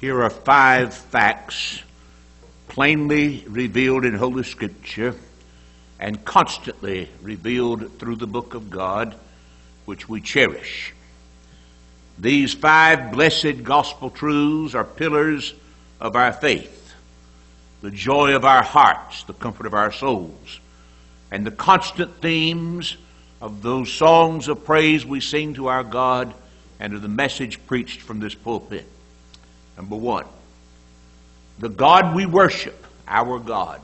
Here are five facts plainly revealed in Holy Scripture and constantly revealed through the book of God, which we cherish. These five blessed gospel truths are pillars of our faith, the joy of our hearts, the comfort of our souls, and the constant themes of those songs of praise we sing to our God and of the message preached from this pulpit. Number one, the God we worship, our God,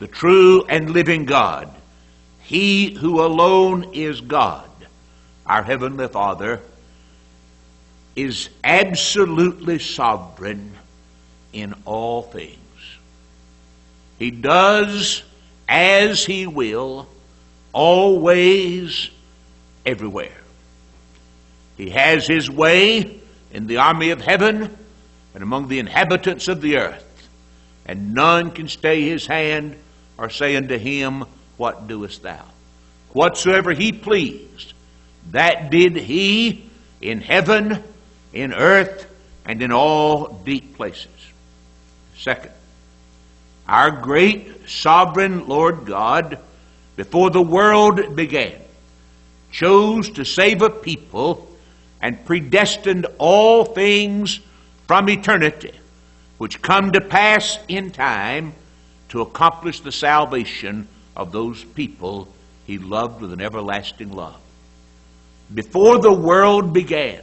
the true and living God, He who alone is God, our Heavenly Father, is absolutely sovereign in all things. He does as He will, always, everywhere. He has His way in the army of heaven and among the inhabitants of the earth. And none can stay his hand or say unto him, What doest thou? Whatsoever he pleased, that did he in heaven, in earth, and in all deep places. Second, our great sovereign Lord God, before the world began, chose to save a people and predestined all things from eternity, which come to pass in time to accomplish the salvation of those people he loved with an everlasting love. Before the world began,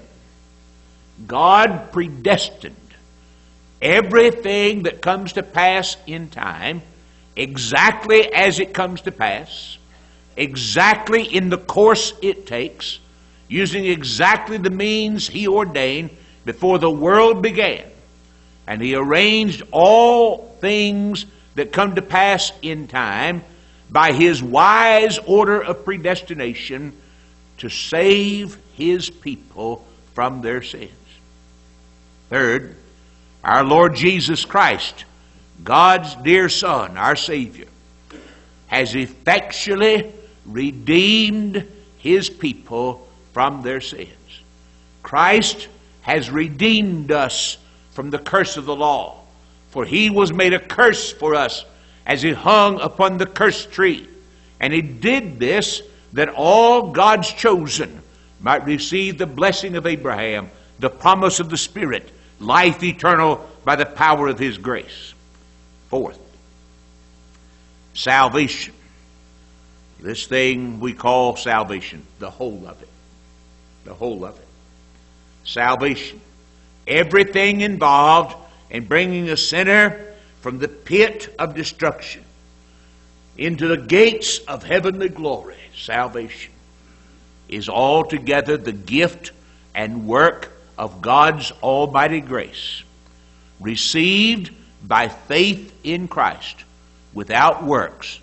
God predestined everything that comes to pass in time exactly as it comes to pass, exactly in the course it takes, using exactly the means he ordained before the world began. And he arranged all things that come to pass in time by his wise order of predestination to save his people from their sins. Third, our Lord Jesus Christ, God's dear Son, our Savior, has effectually redeemed his people from their sins. Christ has redeemed us from the curse of the law. For he was made a curse for us as he hung upon the cursed tree. And he did this that all God's chosen might receive the blessing of Abraham, the promise of the Spirit, life eternal by the power of his grace. Fourth, salvation. This thing we call salvation, the whole of it. The whole of it salvation. Everything involved in bringing a sinner from the pit of destruction into the gates of heavenly glory, salvation, is altogether the gift and work of God's almighty grace, received by faith in Christ, without works,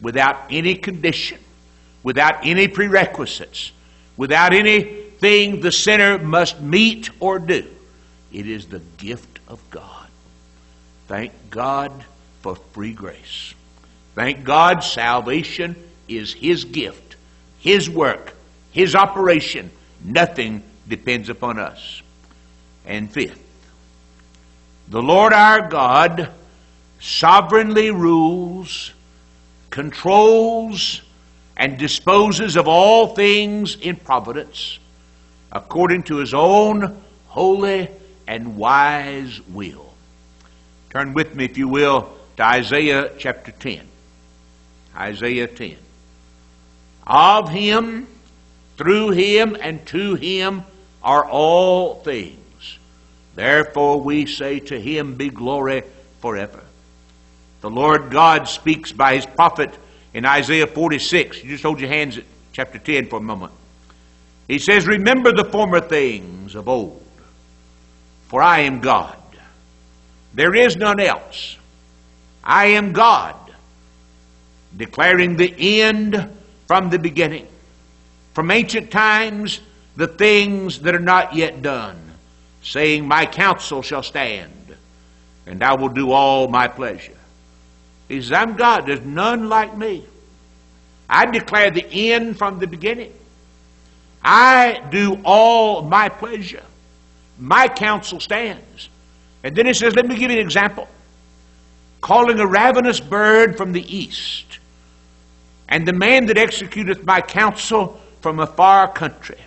without any condition, without any prerequisites, without any thing the sinner must meet or do. It is the gift of God. Thank God for free grace. Thank God salvation is His gift, His work, His operation. Nothing depends upon us. And fifth, the Lord our God sovereignly rules, controls, and disposes of all things in providence according to his own holy and wise will. Turn with me, if you will, to Isaiah chapter 10. Isaiah 10. Of him, through him, and to him are all things. Therefore we say to him, Be glory forever. The Lord God speaks by his prophet in Isaiah 46. You just hold your hands at chapter 10 for a moment. He says, Remember the former things of old, for I am God. There is none else. I am God, declaring the end from the beginning. From ancient times, the things that are not yet done, saying, My counsel shall stand, and I will do all my pleasure. He says, I'm God. There's none like me. I declare the end from the beginning. I do all my pleasure. My counsel stands. And then he says, Let me give you an example. Calling a ravenous bird from the east, and the man that executeth my counsel from a far country.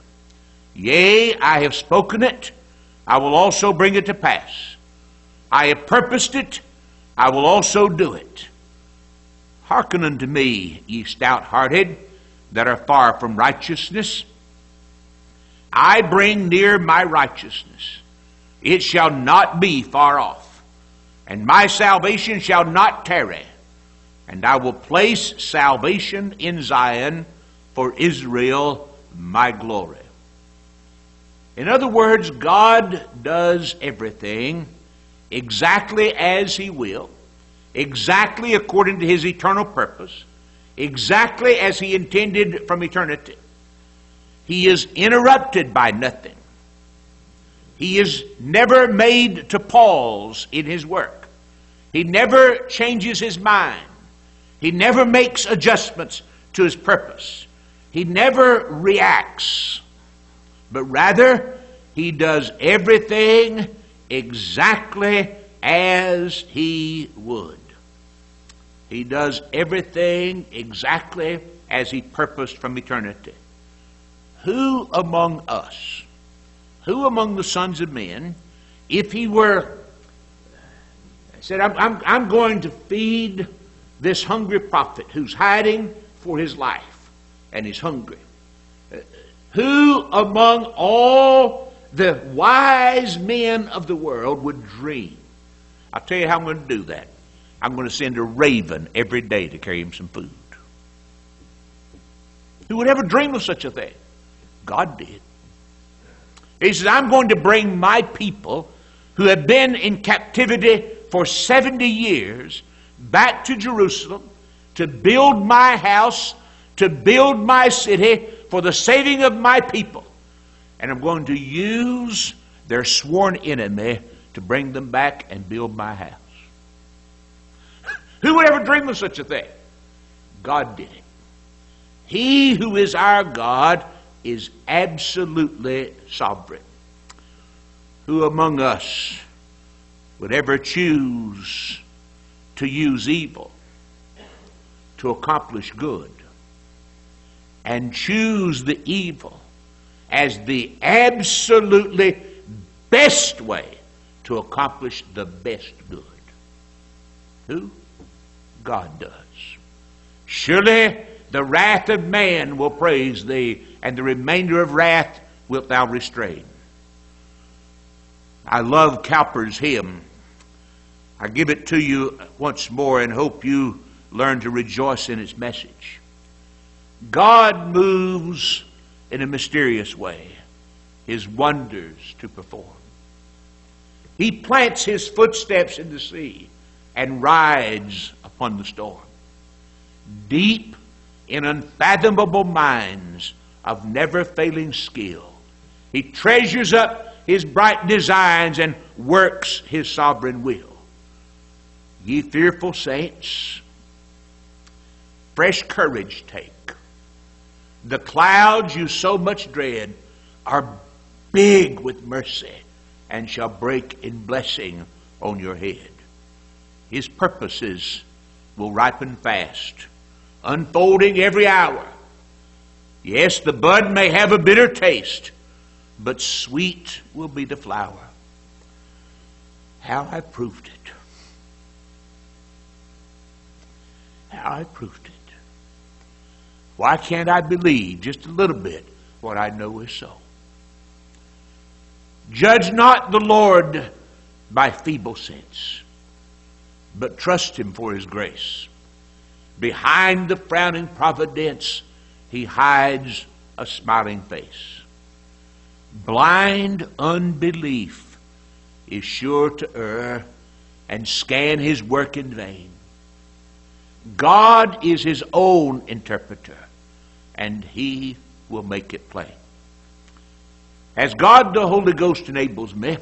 Yea, I have spoken it, I will also bring it to pass. I have purposed it, I will also do it. Hearken unto me, ye stout hearted, that are far from righteousness. I bring near my righteousness. It shall not be far off, and my salvation shall not tarry. And I will place salvation in Zion for Israel, my glory. In other words, God does everything exactly as He will, exactly according to His eternal purpose, exactly as He intended from eternity. He is interrupted by nothing. He is never made to pause in His work. He never changes His mind. He never makes adjustments to His purpose. He never reacts, but rather He does everything exactly as He would. He does everything exactly as He purposed from eternity. Who among us, who among the sons of men, if he were said, I'm, I'm, I'm going to feed this hungry prophet who's hiding for his life and he's hungry. Who among all the wise men of the world would dream? I'll tell you how I'm going to do that. I'm going to send a raven every day to carry him some food. Who would ever dream of such a thing? God did. He says, I'm going to bring my people who have been in captivity for 70 years back to Jerusalem to build my house, to build my city for the saving of my people. And I'm going to use their sworn enemy to bring them back and build my house. Who would ever dream of such a thing? God did it. He who is our God is absolutely sovereign. Who among us would ever choose to use evil to accomplish good and choose the evil as the absolutely best way to accomplish the best good? Who? God does. Surely the wrath of man will praise thee, and the remainder of wrath wilt thou restrain. I love Cowper's hymn. I give it to you once more and hope you learn to rejoice in its message. God moves in a mysterious way, his wonders to perform. He plants his footsteps in the sea and rides upon the storm. Deep in unfathomable minds of never failing skill. He treasures up his bright designs and works his sovereign will. Ye fearful saints, fresh courage take. The clouds you so much dread are big with mercy and shall break in blessing on your head. His purposes will ripen fast unfolding every hour. Yes, the bud may have a bitter taste, but sweet will be the flower. How I proved it. How I proved it. Why can't I believe just a little bit what I know is so? Judge not the Lord by feeble sense, but trust Him for His grace. Behind the frowning providence, he hides a smiling face. Blind unbelief is sure to err and scan his work in vain. God is his own interpreter, and he will make it plain. As God the Holy Ghost enables me,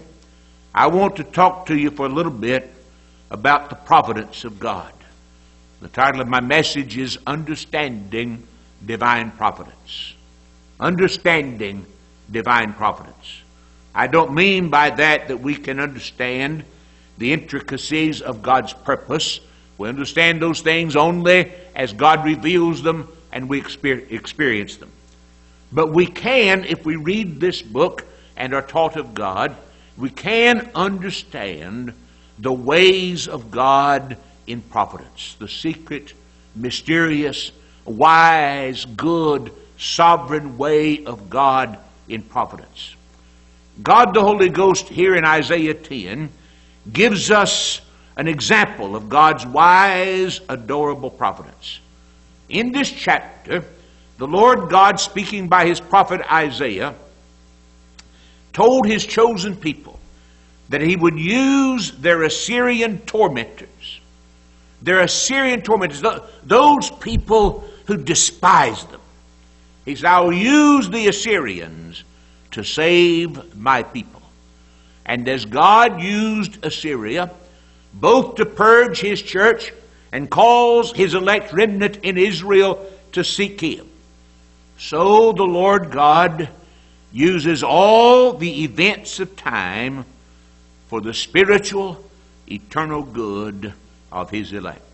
I want to talk to you for a little bit about the providence of God. The title of my message is Understanding Divine Providence. Understanding Divine Providence. I don't mean by that that we can understand the intricacies of God's purpose. We understand those things only as God reveals them and we experience them. But we can, if we read this book and are taught of God, we can understand the ways of God in providence, the secret, mysterious, wise, good, sovereign way of God in providence. God the Holy Ghost here in Isaiah 10 gives us an example of God's wise, adorable providence. In this chapter, the Lord God, speaking by his prophet Isaiah, told his chosen people that he would use their Assyrian tormentors, their Assyrian tormentors, those people who despised them. He said, I will use the Assyrians to save my people. And as God used Assyria, both to purge his church and cause his elect remnant in Israel to seek him, so the Lord God uses all the events of time for the spiritual, eternal good of his elect.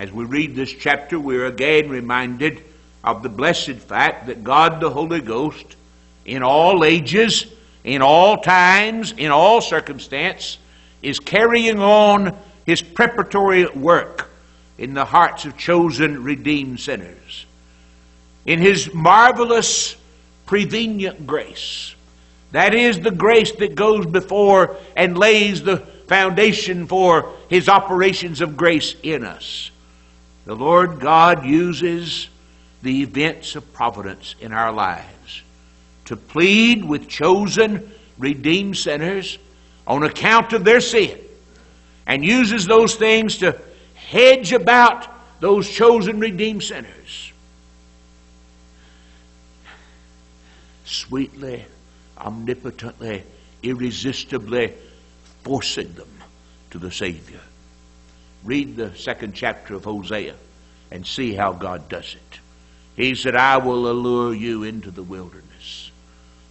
As we read this chapter, we're again reminded of the blessed fact that God the Holy Ghost, in all ages, in all times, in all circumstance, is carrying on his preparatory work in the hearts of chosen, redeemed sinners. In his marvelous, prevenient grace, that is the grace that goes before and lays the foundation for his operations of grace in us. The Lord God uses the events of providence in our lives to plead with chosen, redeemed sinners on account of their sin and uses those things to hedge about those chosen, redeemed sinners. Sweetly, omnipotently, irresistibly forcing them to the Savior. Read the second chapter of Hosea and see how God does it. He said, I will allure you into the wilderness.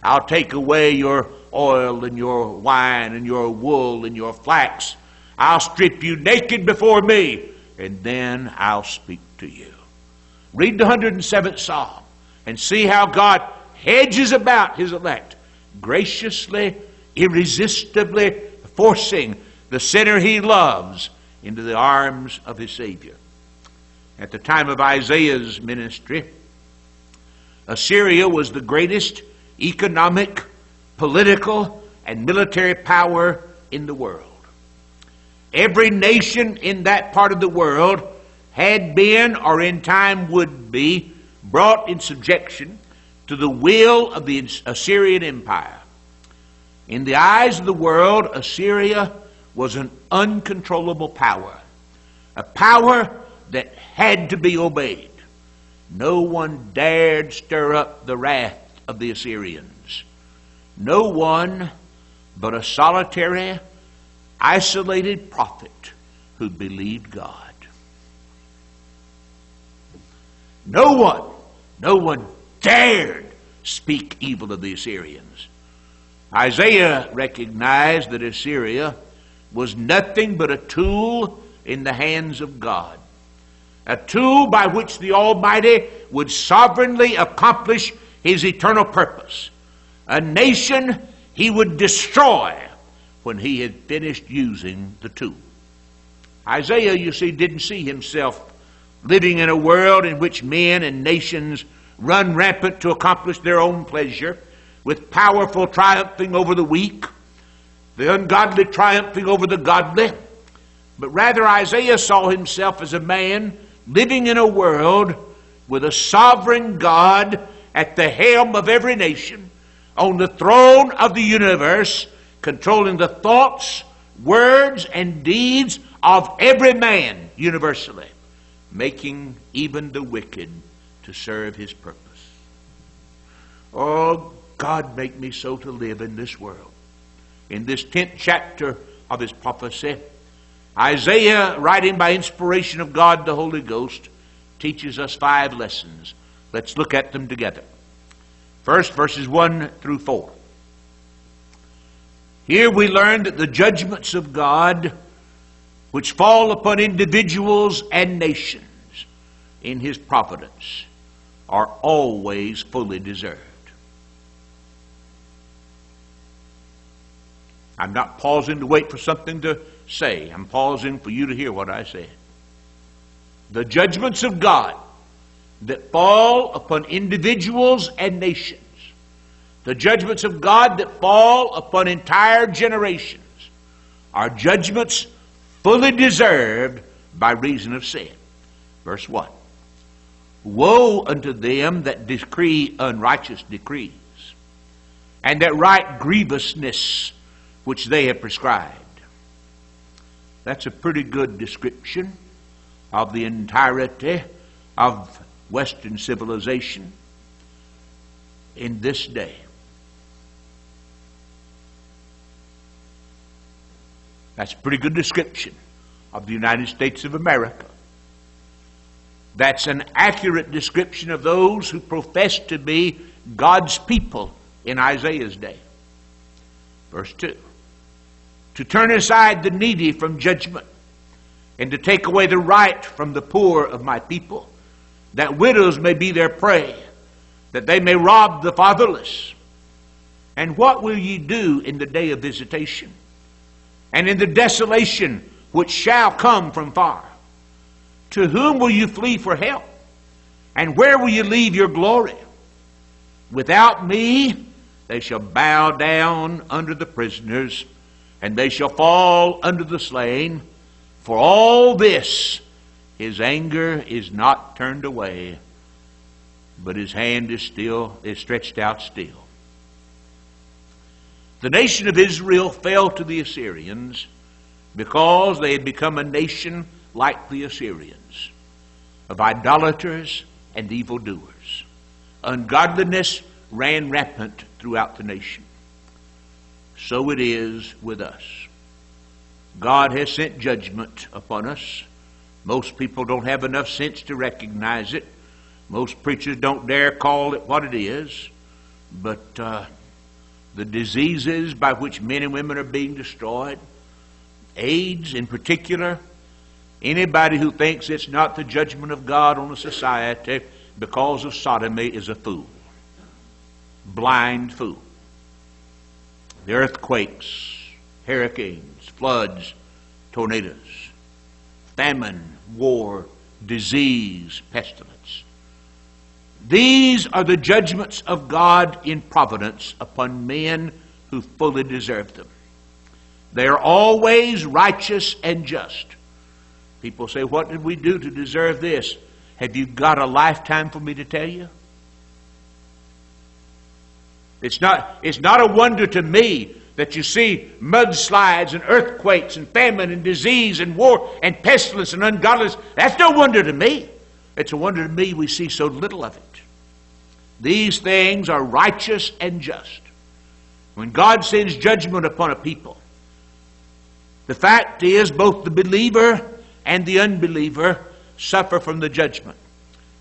I'll take away your oil and your wine and your wool and your flax. I'll strip you naked before me, and then I'll speak to you. Read the 107th Psalm and see how God hedges about his elect, graciously, irresistibly forcing the sinner he loves into the arms of his Savior. At the time of Isaiah's ministry, Assyria was the greatest economic, political, and military power in the world. Every nation in that part of the world had been, or in time would be, brought in subjection to the will of the Assyrian Empire. In the eyes of the world, Assyria was an uncontrollable power, a power that had to be obeyed. No one dared stir up the wrath of the Assyrians. No one but a solitary, isolated prophet who believed God. No one, no one dared speak evil of the Assyrians. Isaiah recognized that Assyria was nothing but a tool in the hands of God. A tool by which the Almighty would sovereignly accomplish His eternal purpose. A nation He would destroy when He had finished using the tool. Isaiah, you see, didn't see himself living in a world in which men and nations run rampant to accomplish their own pleasure, with powerful triumphing over the weak the ungodly triumphing over the godly. But rather, Isaiah saw himself as a man living in a world with a sovereign God at the helm of every nation, on the throne of the universe, controlling the thoughts, words, and deeds of every man universally, making even the wicked to serve his purpose. Oh, God, make me so to live in this world in this 10th chapter of his prophecy, Isaiah, writing by inspiration of God the Holy Ghost, teaches us five lessons. Let's look at them together. First, verses 1 through 4. Here we learn that the judgments of God, which fall upon individuals and nations in His providence, are always fully deserved. I'm not pausing to wait for something to say. I'm pausing for you to hear what I say. The judgments of God that fall upon individuals and nations, the judgments of God that fall upon entire generations, are judgments fully deserved by reason of sin. Verse 1 Woe unto them that decree unrighteous decrees, and that write grievousness which they have prescribed. That's a pretty good description of the entirety of Western civilization in this day. That's a pretty good description of the United States of America. That's an accurate description of those who profess to be God's people in Isaiah's day. Verse 2 to turn aside the needy from judgment, and to take away the right from the poor of my people, that widows may be their prey, that they may rob the fatherless. And what will ye do in the day of visitation, and in the desolation which shall come from far? To whom will you flee for help? And where will you leave your glory? Without me, they shall bow down under the prisoners and they shall fall under the slain. For all this, his anger is not turned away, but his hand is still is stretched out still. The nation of Israel fell to the Assyrians because they had become a nation like the Assyrians, of idolaters and evildoers. Ungodliness ran rampant throughout the nation so it is with us. God has sent judgment upon us. Most people don't have enough sense to recognize it. Most preachers don't dare call it what it is. But uh, the diseases by which men and women are being destroyed, AIDS in particular, anybody who thinks it's not the judgment of God on a society because of sodomy is a fool. Blind fool the earthquakes, hurricanes, floods, tornadoes, famine, war, disease, pestilence. These are the judgments of God in providence upon men who fully deserve them. They are always righteous and just. People say, What did we do to deserve this? Have you got a lifetime for me to tell you? It's not, it's not a wonder to me that you see mudslides and earthquakes and famine and disease and war and pestilence and ungodliness. That's no wonder to me. It's a wonder to me we see so little of it. These things are righteous and just. When God sends judgment upon a people, the fact is both the believer and the unbeliever suffer from the judgment.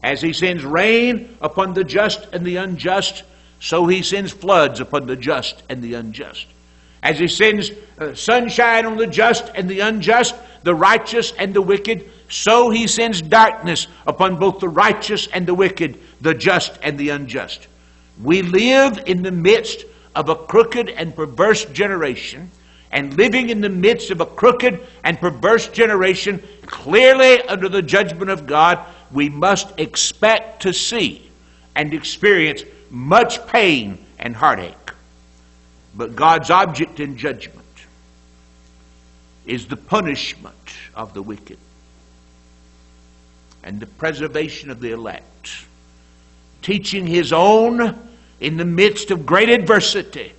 As he sends rain upon the just and the unjust, so he sends floods upon the just and the unjust. As he sends uh, sunshine on the just and the unjust, the righteous and the wicked, so he sends darkness upon both the righteous and the wicked, the just and the unjust. We live in the midst of a crooked and perverse generation, and living in the midst of a crooked and perverse generation, clearly under the judgment of God, we must expect to see and experience much pain and heartache. But God's object in judgment is the punishment of the wicked and the preservation of the elect, teaching his own in the midst of great adversity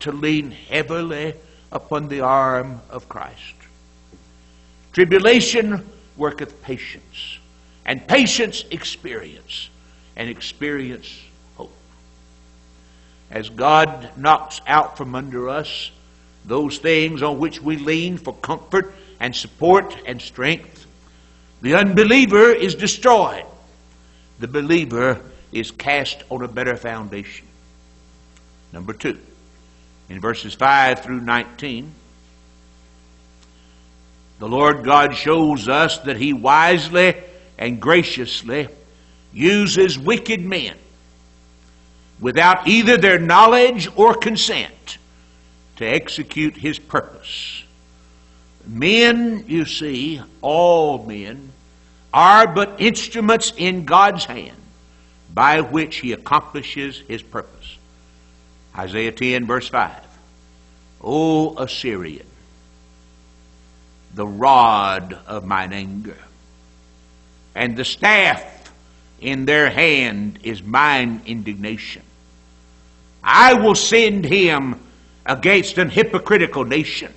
to lean heavily upon the arm of Christ. Tribulation worketh patience, and patience experience, and experience as God knocks out from under us those things on which we lean for comfort and support and strength, the unbeliever is destroyed. The believer is cast on a better foundation. Number two, In verses 5 through 19, the Lord God shows us that He wisely and graciously uses wicked men without either their knowledge or consent to execute His purpose. Men, you see, all men, are but instruments in God's hand by which He accomplishes His purpose. Isaiah 10, verse 5. O Assyrian, the rod of mine anger, and the staff in their hand is mine indignation. I will send him against an hypocritical nation,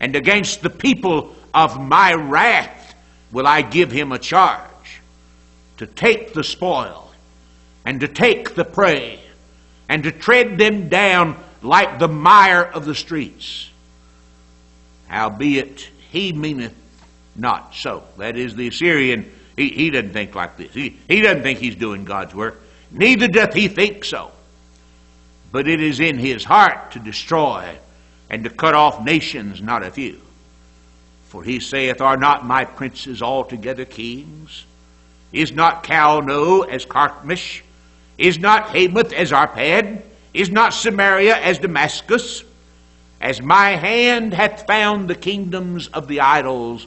and against the people of my wrath will I give him a charge to take the spoil, and to take the prey, and to tread them down like the mire of the streets. Howbeit, he meaneth not so. That is, the Assyrian, he, he doesn't think like this. He, he doesn't think he's doing God's work. Neither doth he think so. But it is in his heart to destroy and to cut off nations, not a few. For he saith, Are not my princes altogether kings? Is not Calno as Carchemish? Is not Hamath as Arpad? Is not Samaria as Damascus? As my hand hath found the kingdoms of the idols,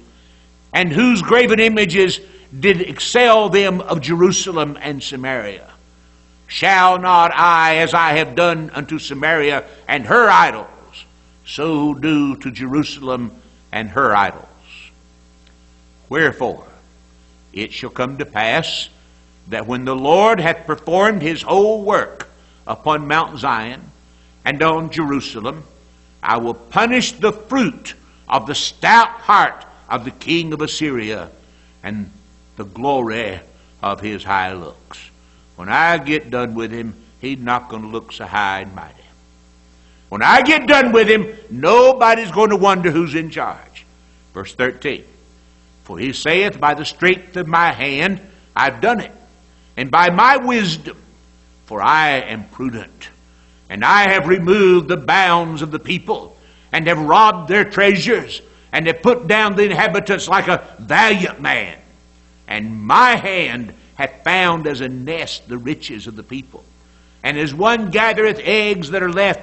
and whose graven images did excel them of Jerusalem and Samaria. Shall not I, as I have done unto Samaria and her idols, so do to Jerusalem and her idols? Wherefore, it shall come to pass that when the Lord hath performed his whole work upon Mount Zion and on Jerusalem, I will punish the fruit of the stout heart of the king of Assyria and the glory of his high looks. When I get done with him, he's not going to look so high and mighty. When I get done with him, nobody's going to wonder who's in charge. Verse 13 For he saith, By the strength of my hand I've done it, and by my wisdom, for I am prudent. And I have removed the bounds of the people, and have robbed their treasures, and have put down the inhabitants like a valiant man. And my hand hath found as a nest the riches of the people. And as one gathereth eggs that are left,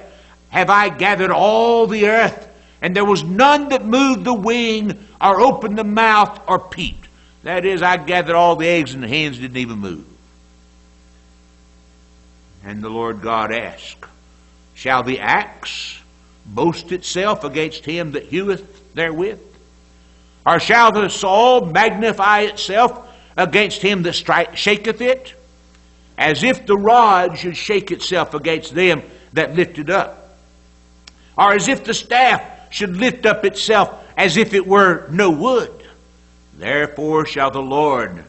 have I gathered all the earth, and there was none that moved the wing, or opened the mouth, or peeped. That is, I gathered all the eggs, and the hens didn't even move. And the Lord God asked, Shall the axe boast itself against him that heweth therewith? Or shall the saw magnify itself against him that strike, shaketh it? As if the rod should shake itself against them that lift it up. Or as if the staff should lift up itself as if it were no wood. Therefore shall the Lord,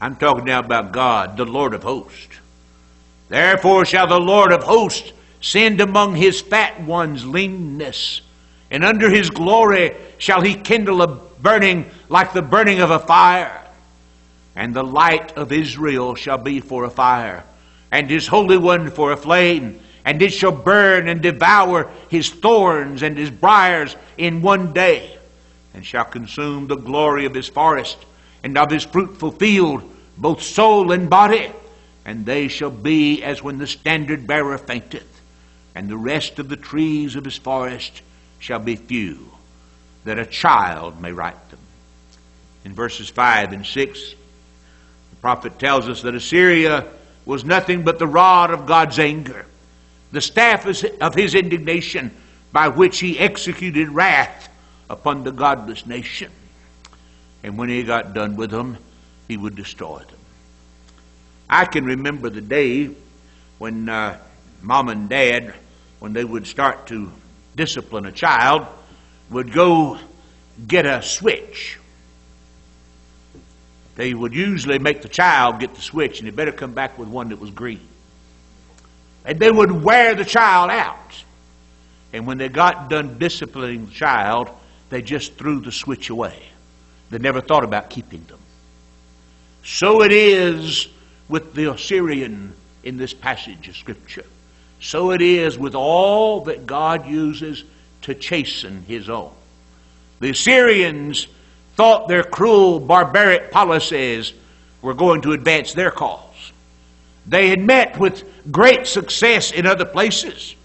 I'm talking now about God, the Lord of hosts, Therefore shall the Lord of hosts send among his fat ones leanness, and under his glory shall he kindle a burning like the burning of a fire. And the light of Israel shall be for a fire, and his Holy One for a flame, and it shall burn and devour his thorns and his briers in one day, and shall consume the glory of his forest and of his fruitful field, both soul and body and they shall be as when the standard bearer fainteth, and the rest of the trees of his forest shall be few, that a child may write them. In verses 5 and 6, the prophet tells us that Assyria was nothing but the rod of God's anger, the staff of his indignation by which he executed wrath upon the godless nation. And when he got done with them, he would destroy them. I can remember the day when uh, mom and dad, when they would start to discipline a child, would go get a switch. They would usually make the child get the switch, and they better come back with one that was green. And they would wear the child out. And when they got done disciplining the child, they just threw the switch away. They never thought about keeping them. So it is with the Assyrian in this passage of Scripture. so it is with all that God uses to chasten his own. The Assyrians thought their cruel, barbaric policies were going to advance their cause. They had met with great success in other places,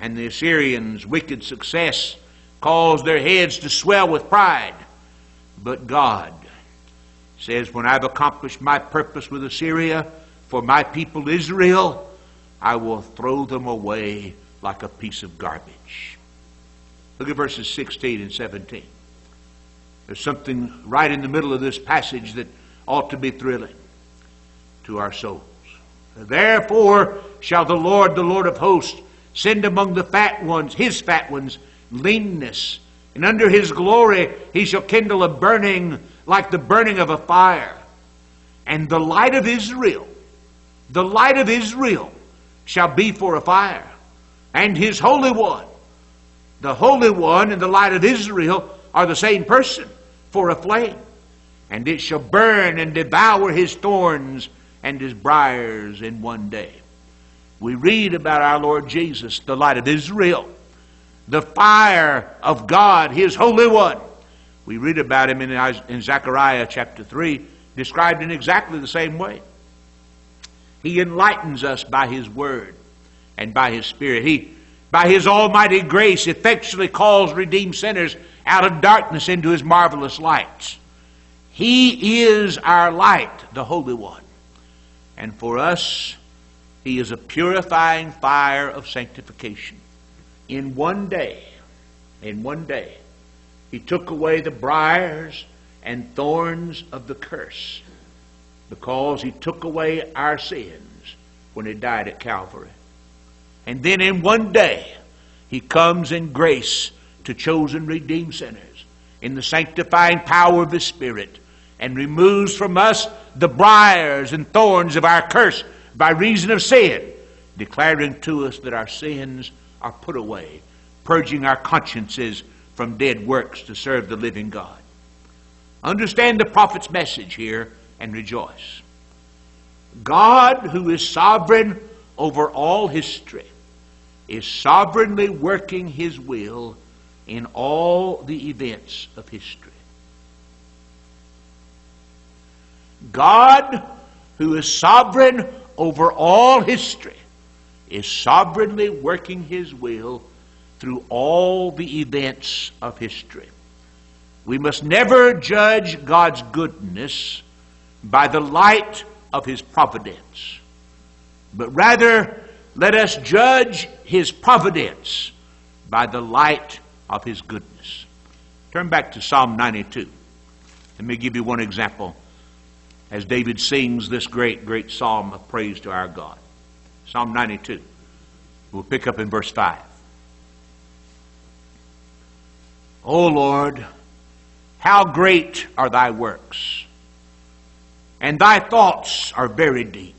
and the Assyrians' wicked success caused their heads to swell with pride. But God says, When I've accomplished my purpose with Assyria for my people Israel, I will throw them away like a piece of garbage. Look at verses 16 and 17. There's something right in the middle of this passage that ought to be thrilling to our souls. Therefore shall the Lord, the Lord of hosts, send among the fat ones, his fat ones, leanness. And under his glory he shall kindle a burning like the burning of a fire. And the light of Israel, the light of Israel shall be for a fire. And his Holy One, the Holy One and the light of Israel are the same person for a flame. And it shall burn and devour his thorns and his briars in one day. We read about our Lord Jesus, the light of Israel, the fire of God, his Holy One. We read about him in, in Zechariah chapter 3, described in exactly the same way. He enlightens us by his word and by his spirit. He, by his almighty grace, effectually calls redeemed sinners out of darkness into his marvelous light. He is our light, the Holy One. And for us, He is a purifying fire of sanctification. In one day, in one day, He took away the briars and thorns of the curse because He took away our sins when He died at Calvary. And then in one day, He comes in grace to chosen redeemed sinners in the sanctifying power of His Spirit and removes from us the briars and thorns of our curse by reason of sin, declaring to us that our sins are put away, purging our consciences from dead works to serve the living God. Understand the prophet's message here and rejoice. God, who is sovereign over all history, is sovereignly working his will in all the events of history. God, who is sovereign over all history, is sovereignly working his will through all the events of history. We must never judge God's goodness by the light of his providence, but rather let us judge his providence by the light of his goodness. Turn back to Psalm 92. Let me give you one example as David sings this great, great psalm of praise to our God. Psalm 92. We'll pick up in verse 5. O Lord, how great are thy works, and thy thoughts are very deep.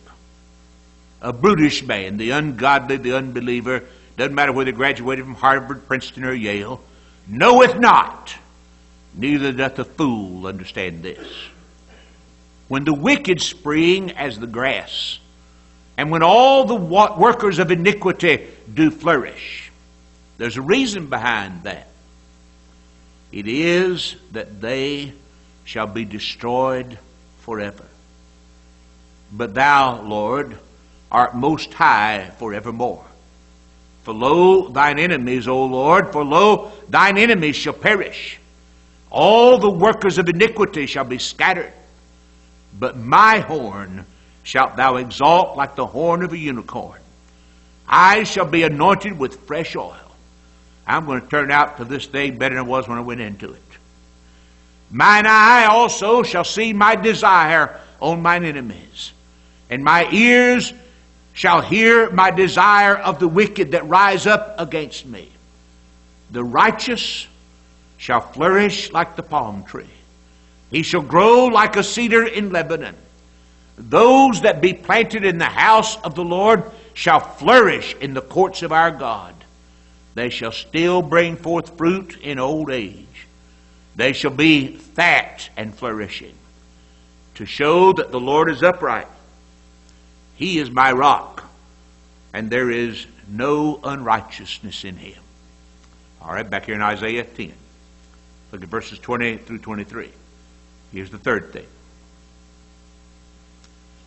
A brutish man, the ungodly, the unbeliever, doesn't matter whether he graduated from Harvard, Princeton, or Yale, knoweth not, neither doth the fool understand this when the wicked spring as the grass, and when all the workers of iniquity do flourish. There's a reason behind that. It is that they shall be destroyed forever. But thou, Lord, art most high forevermore. For lo, thine enemies, O Lord, for lo, thine enemies shall perish. All the workers of iniquity shall be scattered. But my horn shalt thou exalt like the horn of a unicorn. I shall be anointed with fresh oil. I'm going to turn out to this day better than it was when I went into it. Mine eye also shall see my desire on mine enemies, and my ears shall hear my desire of the wicked that rise up against me. The righteous shall flourish like the palm tree. He shall grow like a cedar in Lebanon. Those that be planted in the house of the Lord shall flourish in the courts of our God. They shall still bring forth fruit in old age. They shall be fat and flourishing, to show that the Lord is upright. He is my rock, and there is no unrighteousness in him. All right, back here in Isaiah 10. Look at verses 20 through 23. Here's the third thing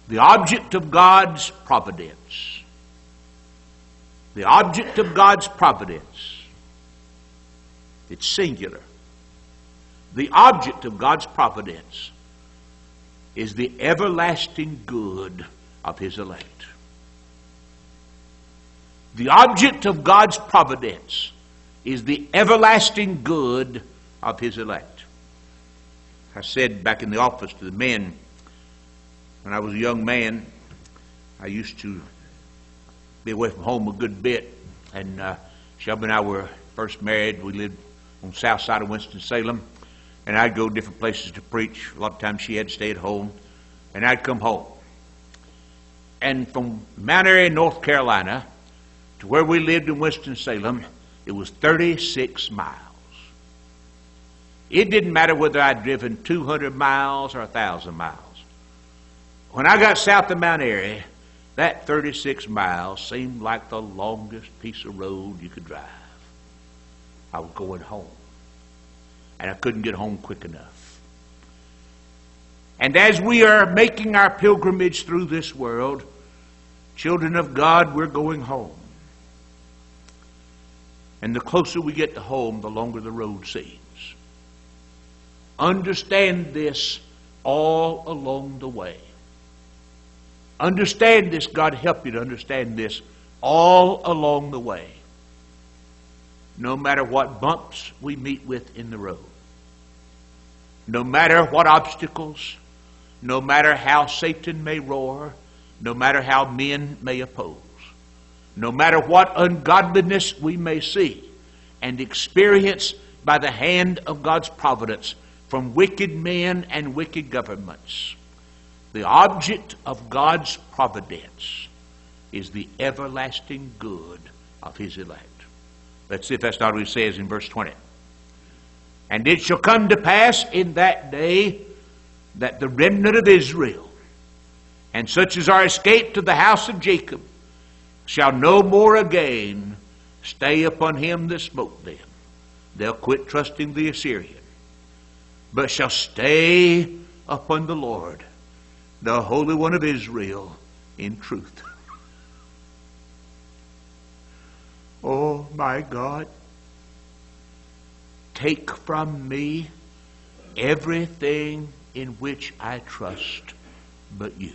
the object of God's providence. The object of God's providence. It's singular. The object of God's providence is the everlasting good of His elect. The object of God's providence is the everlasting good of His elect. I said back in the office to the men, when I was a young man, I used to be away from home a good bit, and uh, Shelby and I were first married. We lived on the south side of Winston-Salem, and I'd go different places to preach. A lot of times she had to stay at home, and I'd come home. And from Mount Airy, North Carolina, to where we lived in Winston-Salem, it was 36 miles. It didn't matter whether I'd driven 200 miles or 1,000 miles. When I got south of Mount Airy, that 36 miles seemed like the longest piece of road you could drive. I was going home. And I couldn't get home quick enough. And as we are making our pilgrimage through this world, children of God, we're going home. And the closer we get to home, the longer the road seems. Understand this all along the way. Understand this. God help you to understand this all along the way. No matter what bumps we meet with in the road, no matter what obstacles, no matter how Satan may roar, no matter how men may oppose, no matter what ungodliness we may see and experience by the hand of God's providence from wicked men and wicked governments the object of God's providence is the everlasting good of His elect. Let's see if that's not what He says in verse 20. And it shall come to pass in that day that the remnant of Israel, and such as are escaped to the house of Jacob, shall no more again stay upon him that smote them. They'll quit trusting the Assyrian, but shall stay upon the Lord the Holy One of Israel in truth. Oh my God, take from me everything in which I trust but you.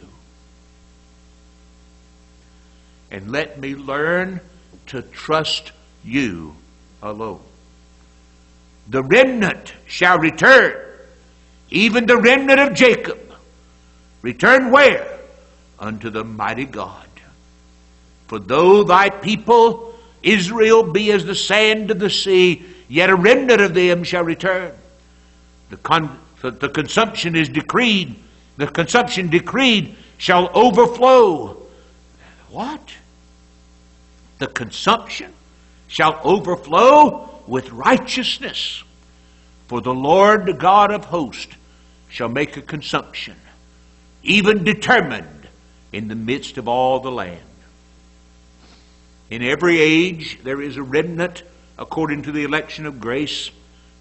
And let me learn to trust you alone. The remnant shall return, even the remnant of Jacob Return where? Unto the mighty God. For though thy people Israel be as the sand of the sea, yet a remnant of them shall return. The, con- the consumption is decreed. The consumption decreed shall overflow. What? The consumption shall overflow with righteousness. For the Lord God of hosts shall make a consumption even determined in the midst of all the land. In every age there is a remnant according to the election of grace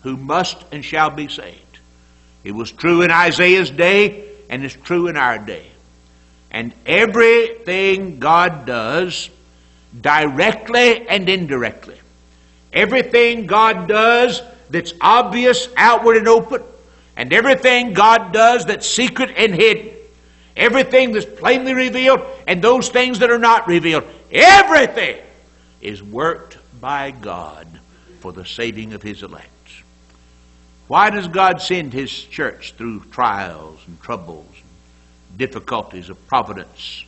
who must and shall be saved. It was true in Isaiah's day and is true in our day. And everything God does, directly and indirectly, everything God does that's obvious, outward, and open, and everything God does that's secret and hidden, Everything that's plainly revealed and those things that are not revealed. Everything is worked by God for the saving of His elect. Why does God send His church through trials and troubles, difficulties of providence,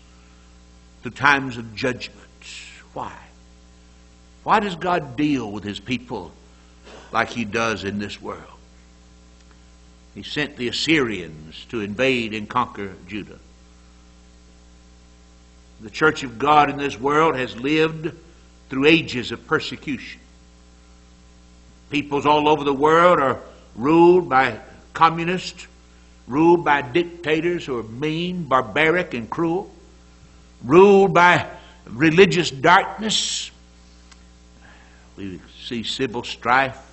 through times of judgment? Why? Why does God deal with His people like He does in this world? He sent the Assyrians to invade and conquer Judah. The church of God in this world has lived through ages of persecution. Peoples all over the world are ruled by communists, ruled by dictators who are mean, barbaric, and cruel, ruled by religious darkness. We see civil strife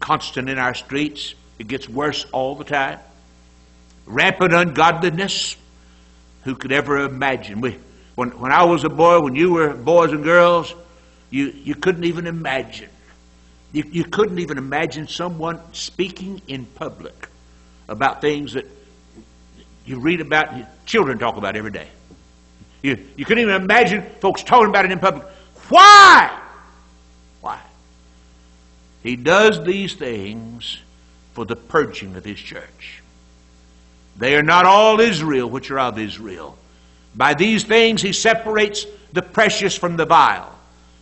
constant in our streets. It gets worse all the time. Rampant ungodliness. Who could ever imagine? We, when, when I was a boy, when you were boys and girls, you, you couldn't even imagine. You, you couldn't even imagine someone speaking in public about things that you read about, children talk about every day. You, you couldn't even imagine folks talking about it in public. Why? Why? He does these things for the purging of his church. They are not all Israel which are of Israel. By these things he separates the precious from the vile,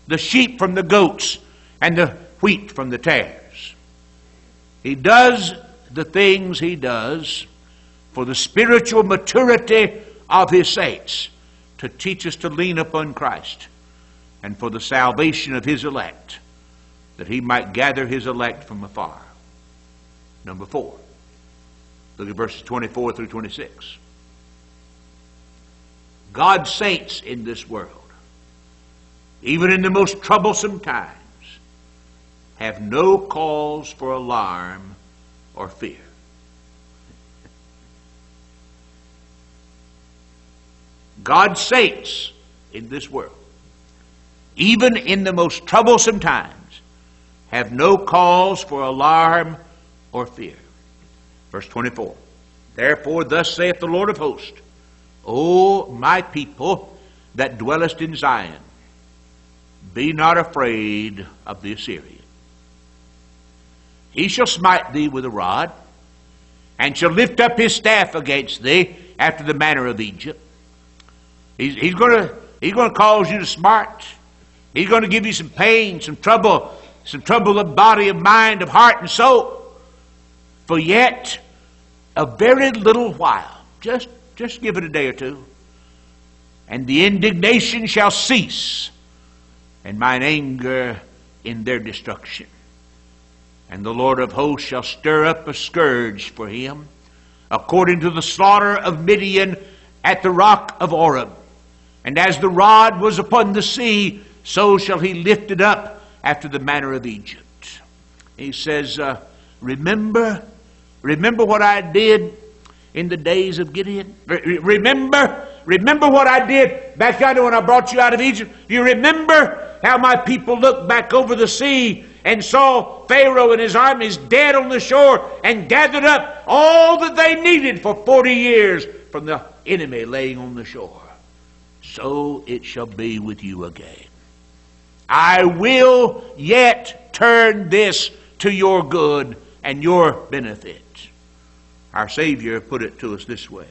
the sheep from the goats, and the wheat from the tares. He does the things he does for the spiritual maturity of his saints, to teach us to lean upon Christ, and for the salvation of his elect, that he might gather his elect from afar. Number four. Look at verses 24 through 26. God's saints in this world, even in the most troublesome times, have no cause for alarm or fear. God's saints in this world, even in the most troublesome times, have no cause for alarm or fear. Verse 24. Therefore, thus saith the Lord of hosts, O my people that dwellest in Zion, be not afraid of the Assyrian. He shall smite thee with a rod, and shall lift up his staff against thee after the manner of Egypt. He's, he's going he's going to cause you to smart. He's going to give you some pain, some trouble, some trouble of body, of mind, of heart, and soul. For yet a very little while, just just give it a day or two, and the indignation shall cease, and mine anger in their destruction. And the Lord of hosts shall stir up a scourge for him, according to the slaughter of Midian at the rock of Oreb. And as the rod was upon the sea, so shall he lift it up after the manner of Egypt. He says, uh, Remember, remember what I did in the days of Gideon? remember, remember what I did back yonder when I brought you out of Egypt? Do you remember how my people looked back over the sea and saw Pharaoh and his armies dead on the shore and gathered up all that they needed for 40 years from the enemy laying on the shore so it shall be with you again. I will yet turn this to your good and your benefit. Our Savior put it to us this way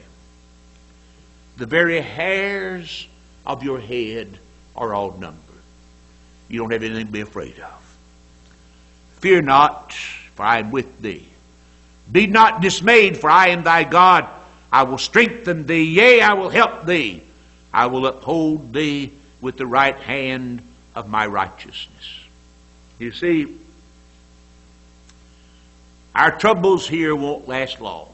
The very hairs of your head are all numbered. You don't have anything to be afraid of. Fear not, for I am with thee. Be not dismayed, for I am thy God. I will strengthen thee, yea, I will help thee. I will uphold thee with the right hand of my righteousness. You see, our troubles here won't last long.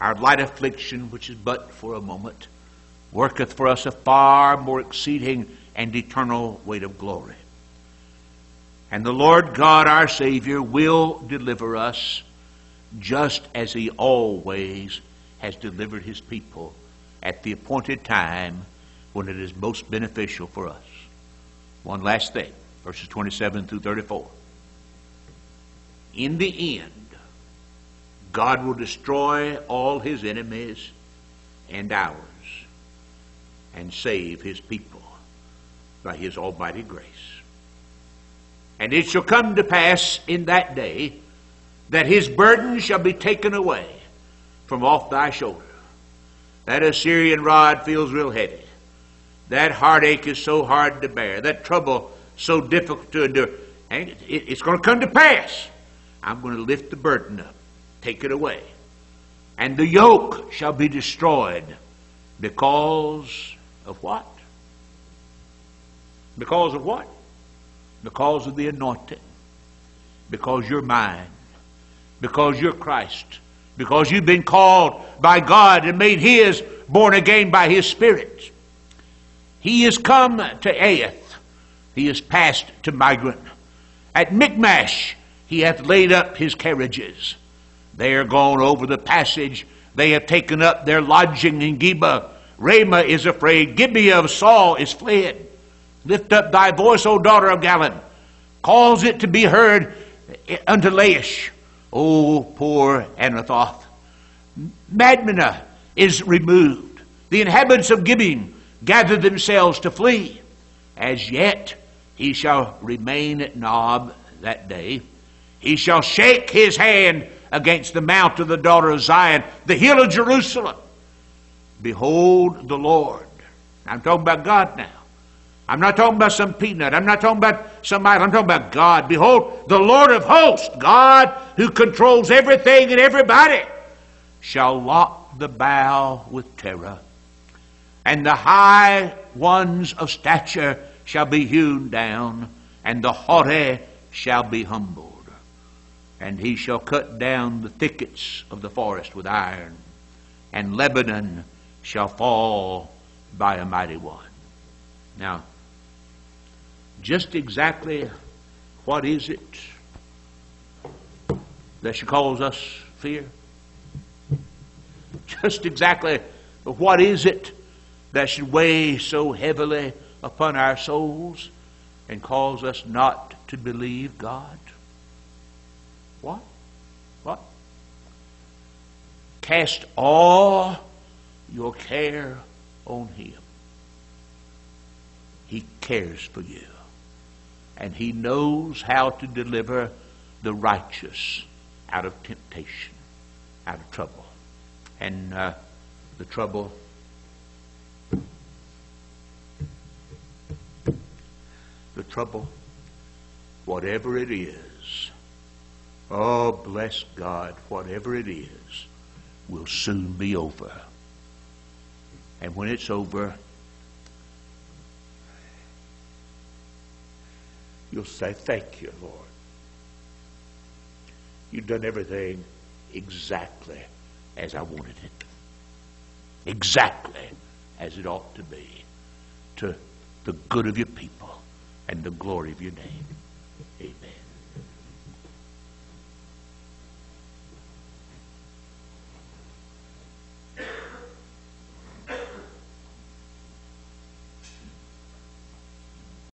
Our light affliction, which is but for a moment, worketh for us a far more exceeding and eternal weight of glory. And the Lord God our Savior will deliver us just as He always has delivered His people at the appointed time when it is most beneficial for us. One last thing, verses 27 through 34. In the end, God will destroy all his enemies and ours and save his people by his almighty grace. And it shall come to pass in that day that his burden shall be taken away from off thy shoulder that Assyrian rod feels real heavy. That heartache is so hard to bear. That trouble so difficult to endure. And it's going to come to pass. I'm going to lift the burden up, take it away. And the yoke shall be destroyed because of what? Because of what? Because of the anointing. Because you're mine. Because you're Christ. because you've been called by God and made His, born again by His Spirit. He is come to Aiath. He is passed to Migron. At Michmash he hath laid up his carriages. They are gone over the passage. They have taken up their lodging in Geba. Ramah is afraid. Gibeah of Saul is fled. Lift up thy voice, O daughter of Gallim. Cause it to be heard unto Laish. O poor Anathoth. Madmenah is removed. The inhabitants of Gebim gather themselves to flee. As yet he shall remain at Nob that day. He shall shake his hand against the mount of the daughter of Zion, the hill of Jerusalem. Behold the Lord. I'm talking about God now. I'm not talking about some peanut. I'm not talking about somebody. I'm talking about God. Behold, the Lord of hosts, God who controls everything and everybody, shall lock the bow with terror, and the high ones of stature shall be hewn down, and the haughty shall be humbled. And he shall cut down the thickets of the forest with iron, and Lebanon shall fall by a mighty one. Now, just exactly what is it that should cause us fear? Just exactly what is it that should weigh so heavily upon our souls and cause us not to believe God? What? What? Cast all your care on Him. He cares for you. And He knows how to deliver the righteous out of temptation, out of trouble. And uh, the trouble the trouble, whatever it is, oh, bless God, whatever it is, will soon be over. And when it's over, you'll say, Thank you, Lord. You've done everything exactly as I wanted it. Exactly as it ought to be. To the good of your people and the glory of your name. Amen.